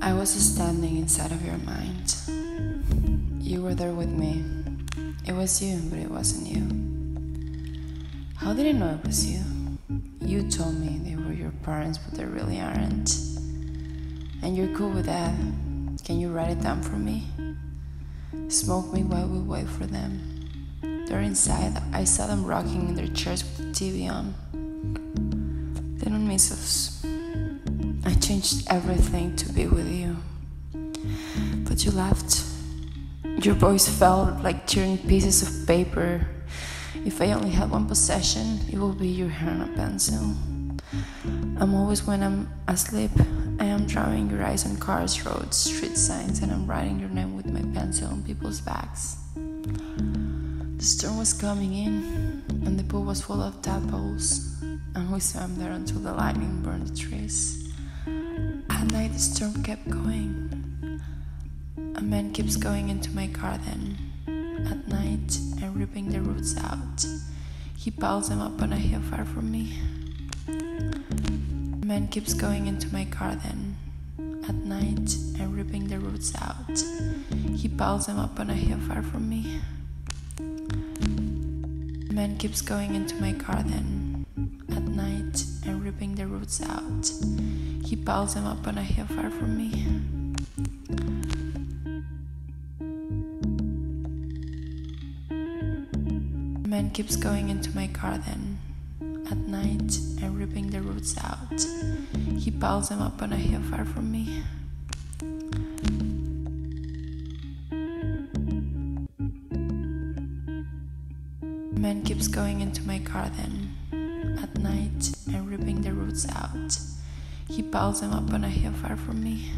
I was standing inside of your mind. You were there with me. It was you, but it wasn't you. How did I know it was you? You told me they were your parents, but they really aren't. And you're cool with that. Can you write it down for me? Smoke me while we wait for them. They're inside. I saw them rocking in their chairs with the TV on. They don't miss us. Changed everything to be with you. But you left. Your voice felt like tearing pieces of paper. If I only had one possession, it would be your hair and a pencil. I'm always when I'm asleep, I am drawing your eyes on cars, roads, street signs, and I'm writing your name with my pencil on people's backs. The storm was coming in, and the pool was full of tadpoles, and we swam there until the lightning burned the trees. The storm kept going. A man keeps going into my garden at night and ripping the roots out. He piles them up on a hill far from me. A man keeps going into my garden at night and ripping the roots out. He piles them up on a hill far from me. A man keeps going into my garden at night and ripping the roots out. He piles them up on a hill far from me. A man keeps going into my garden at night and ripping the roots out. He piles them up on a hill far from me. A man keeps going into my garden at night and ripping the roots out. He piles them up on a hill far from me.